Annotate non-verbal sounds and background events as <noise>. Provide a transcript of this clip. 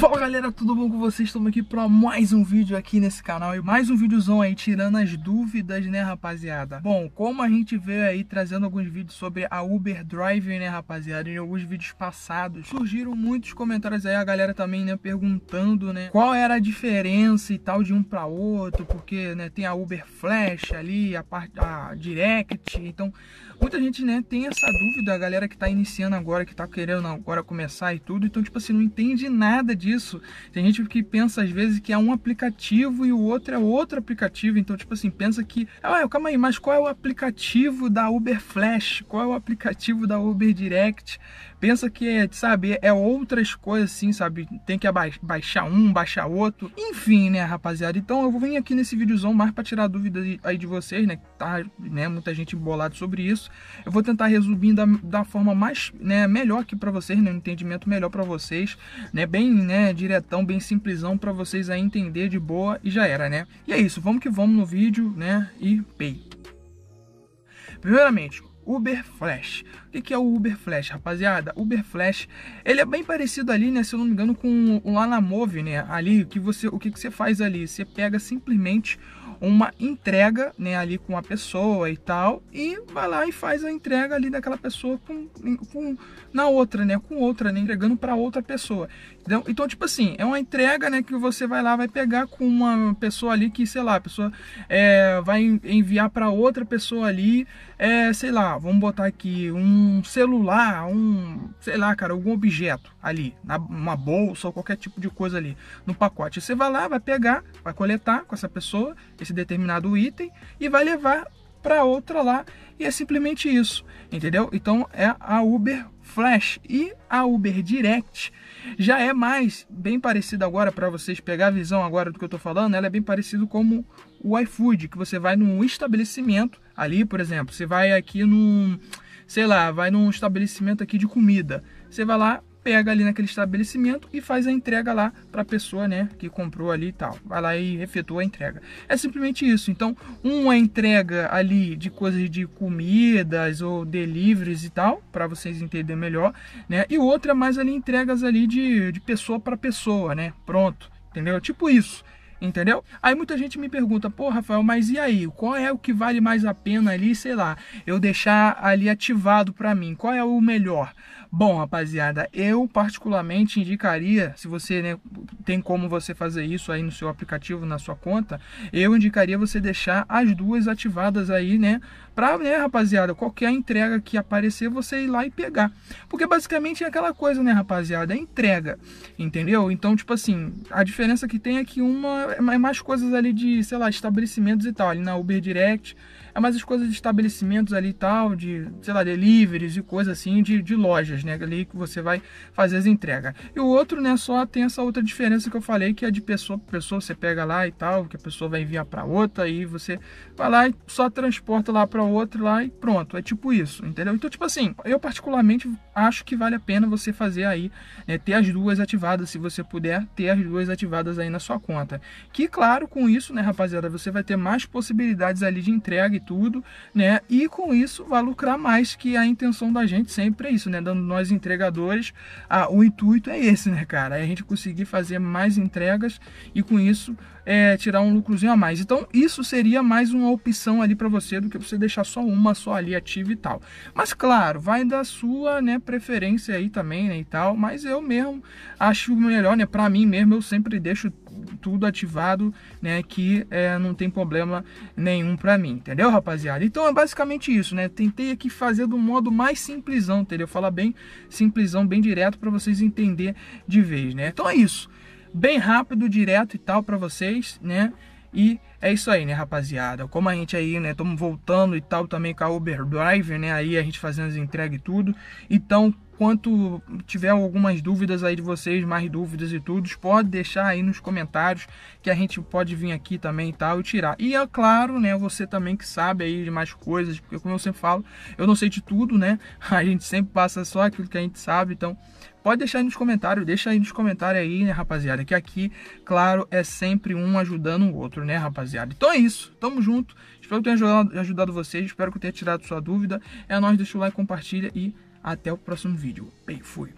Fala galera, tudo bom com vocês? Estamos aqui para mais um vídeo aqui nesse canal e mais um videozão aí tirando as dúvidas, né rapaziada? Bom, como a gente veio aí trazendo alguns vídeos sobre a Uber Drive, né rapaziada, em alguns vídeos passados, surgiram muitos comentários aí, a galera também, né, perguntando, né, qual era a diferença e tal de um para outro, porque, né, tem a Uber Flash ali, a, parte, a Direct, então muita gente, né, tem essa dúvida, a galera que tá iniciando agora, que tá querendo agora começar e tudo, então, tipo assim, não entende nada disso disso. Tem gente que pensa às vezes que é um aplicativo e o outro é outro aplicativo. Então, tipo assim, pensa que. Ah, calma aí, mas qual é o aplicativo da Uber Flash? Qual é o aplicativo da Uber Direct? Pensa que, é, sabe, é outras coisas assim, sabe? Tem que baixar um, baixar outro. Enfim, né, rapaziada? Então eu vou vir aqui nesse videozão mais para tirar dúvidas aí de vocês, né? Tá, né? Muita gente bolada sobre isso. Eu vou tentar resumir da, da forma mais, né, melhor aqui para vocês, né? Um entendimento melhor para vocês, né? Bem, né, diretão, bem simplesão para vocês aí entender de boa e já era, né? E é isso, vamos que vamos no vídeo, né? E pay. Primeiramente, Uber Flash. O que é o Uber Flash, rapaziada? Uber Flash, ele é bem parecido ali, né, se eu não me engano, com o lá na Move, né? Ali, que você, o que, que você faz ali? Você pega simplesmente uma entrega, né, ali com a pessoa e tal, e vai lá e faz a entrega ali daquela pessoa com, com na outra, né, com outra, né, entregando para outra pessoa. Então, então, tipo assim, é uma entrega, né, que você vai lá, vai pegar com uma pessoa ali que, sei lá, a pessoa é, vai enviar para outra pessoa ali, é, sei lá, vamos botar aqui um celular, um, sei lá, cara, algum objeto ali, uma bolsa ou qualquer tipo de coisa ali no pacote. Você vai lá, vai pegar, vai coletar com essa pessoa esse determinado item e vai levar para outra lá e é simplesmente isso, entendeu? Então é a Uber Flash e a Uber Direct já é mais bem parecido agora para vocês pegar a visão agora do que eu estou falando, ela é bem parecido como o iFood, que você vai num estabelecimento ali, por exemplo, você vai aqui num, sei lá, vai num estabelecimento aqui de comida. Você vai lá, pega ali naquele estabelecimento e faz a entrega lá para a pessoa, né, que comprou ali e tal. Vai lá e efetua a entrega. É simplesmente isso. Então, uma entrega ali de coisas de comidas ou deliveries e tal, para vocês entenderem melhor, né? E outra mais ali entregas ali de, de pessoa para pessoa, né? Pronto, entendeu? Tipo isso entendeu? Aí muita gente me pergunta, pô, Rafael, mas e aí? Qual é o que vale mais a pena ali, sei lá, eu deixar ali ativado para mim? Qual é o melhor? Bom, rapaziada, eu particularmente indicaria, se você né, tem como você fazer isso aí no seu aplicativo, na sua conta, eu indicaria você deixar as duas ativadas aí, né? Pra, né, rapaziada, qualquer entrega que aparecer, você ir lá e pegar. Porque basicamente é aquela coisa, né, rapaziada? É entrega, entendeu? Então, tipo assim, a diferença que tem é que uma é mais coisas ali de, sei lá, estabelecimentos e tal. Ali na Uber Direct é mais as coisas de estabelecimentos ali e tal, de, sei lá, deliveries e coisa assim, de, de lojas, né? Ali que você vai fazer as entregas. E o outro, né, só tem essa outra diferença que eu falei, que é de pessoa para pessoa, você pega lá e tal, que a pessoa vai enviar para outra, e você vai lá e só transporta lá para outra lá e pronto. É tipo isso, entendeu? Então, tipo assim, eu particularmente acho que vale a pena você fazer aí, né, ter as duas ativadas, se você puder ter as duas ativadas aí na sua conta. Que claro, com isso, né, rapaziada, você vai ter mais possibilidades ali de entrega e tudo, né? E com isso vai lucrar mais, que a intenção da gente sempre é isso, né? Dando nós entregadores, a, o intuito é esse, né, cara? É a gente conseguir fazer mais entregas e com isso é, tirar um lucrozinho a mais. Então isso seria mais uma opção ali para você do que você deixar só uma só ali ativa e tal. Mas claro, vai da sua, né, preferência aí também, né, e tal. Mas eu mesmo acho melhor, né, para mim mesmo eu sempre deixo tudo ativado, né, que é, não tem problema nenhum para mim, entendeu, rapaziada? Então é basicamente isso, né? Tentei aqui fazer do modo mais simplesão, entendeu? Falar bem simplesão, bem direto para vocês entender de vez, né? Então é isso bem rápido, direto e tal para vocês, né? E é isso aí, né, rapaziada? Como a gente aí, né, estamos voltando e tal também com a Uber Drive, né? Aí a gente fazendo as entregas e tudo. Então, quanto tiver algumas dúvidas aí de vocês, mais dúvidas e tudo, pode deixar aí nos comentários que a gente pode vir aqui também e tal e tirar. E é claro, né, você também que sabe aí de mais coisas, porque como eu sempre falo, eu não sei de tudo, né? <laughs> A gente sempre passa só aquilo que a gente sabe, então Pode deixar aí nos comentários, deixa aí nos comentários aí, né, rapaziada? Que aqui, claro, é sempre um ajudando o outro, né, rapaziada? Então é isso, tamo junto. Espero que tenha ajudado, ajudado vocês, espero que tenha tirado sua dúvida. É nóis, deixa o like, compartilha e até o próximo vídeo. Bem, fui.